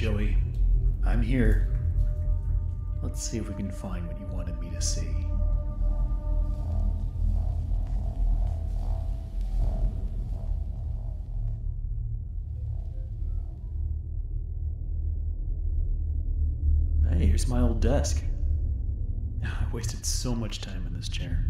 Joey. I'm here. Let's see if we can find what you wanted me to see. Hey, here's my old desk. I wasted so much time in this chair.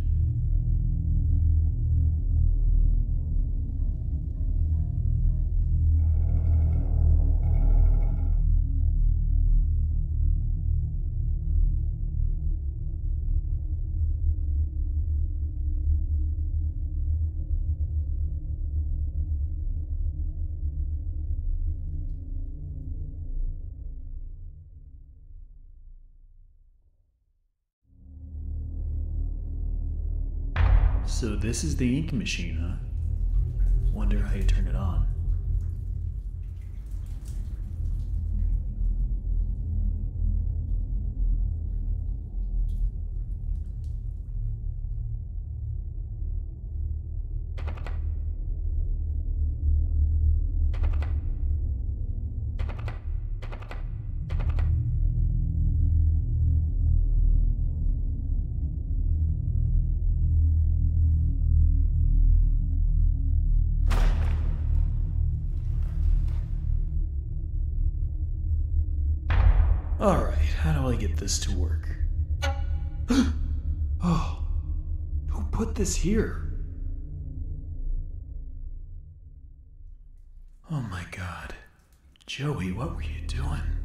So this is the ink machine, huh? Wonder how you turn it on. Alright, how do I get this to work? oh, who put this here? Oh my god. Joey, what were you doing?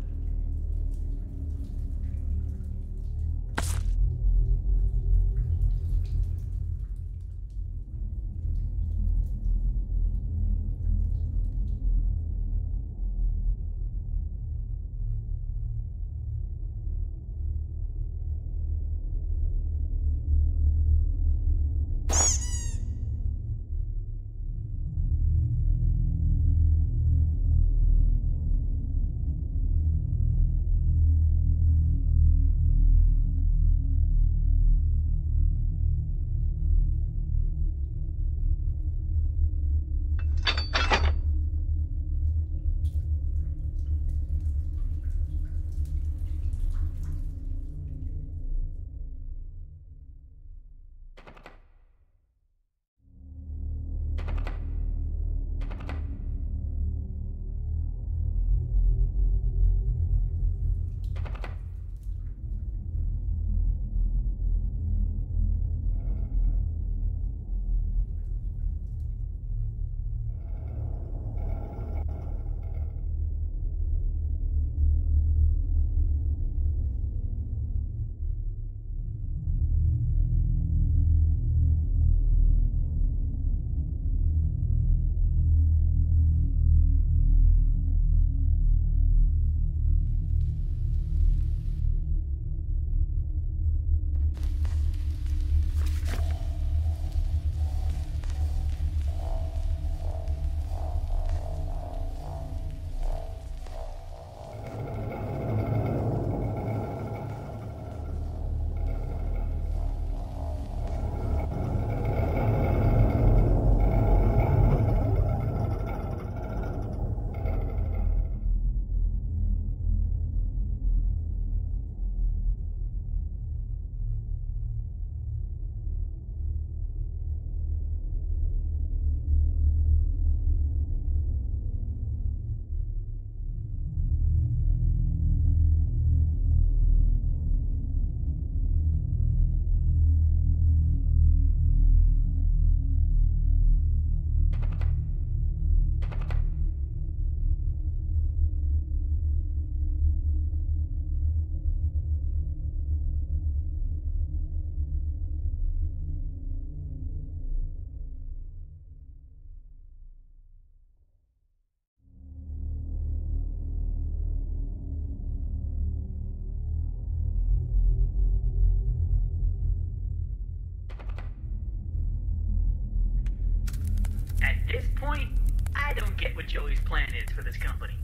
What Joey's plan is for this company.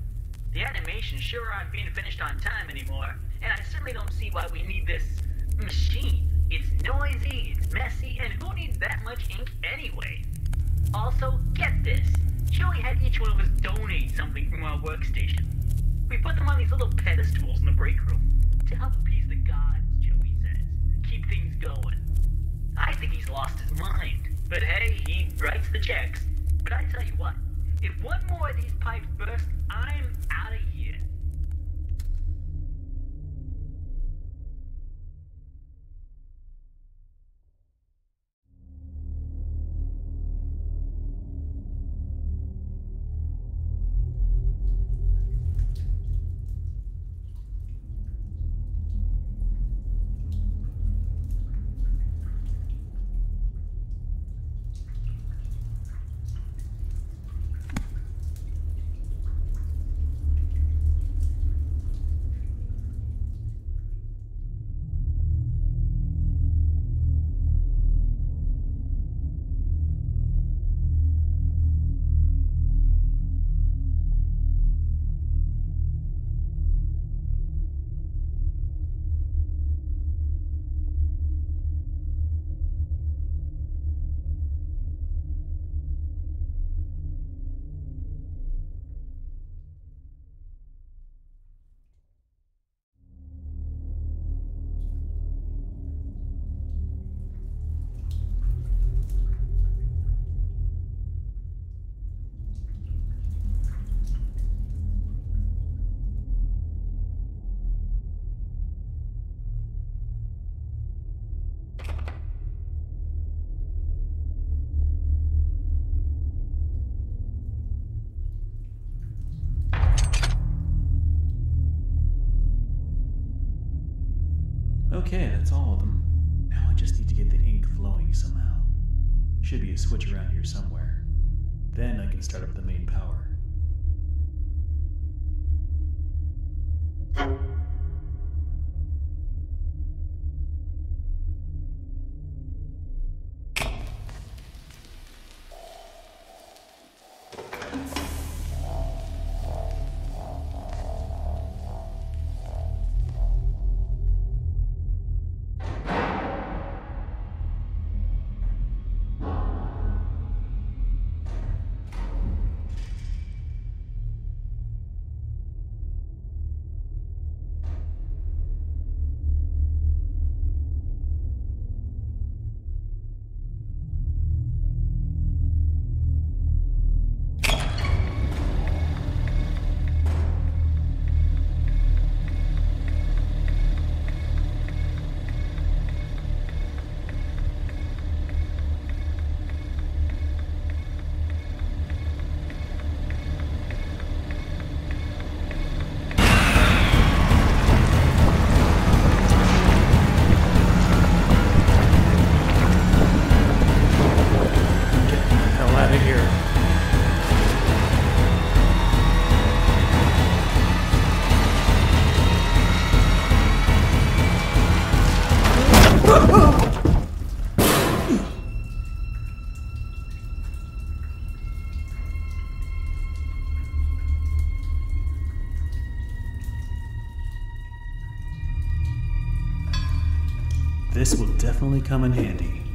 The animations sure aren't being finished on time anymore, and I certainly don't see why we need this machine. It's noisy, it's messy, and who needs that much ink anyway? Also, get this. Joey had each one of us donate something from our workstation. We put them on these little pedestals in the break room to help appease the gods, Joey says, keep things going. I think he's lost his mind, but hey, he writes the checks. But I tell you what, if one more of these pipes burst, I'm out of here. Okay, that's all of them. Now I just need to get the ink flowing somehow. Should be a switch around here somewhere. Then I can start up the main power. This will definitely come in handy.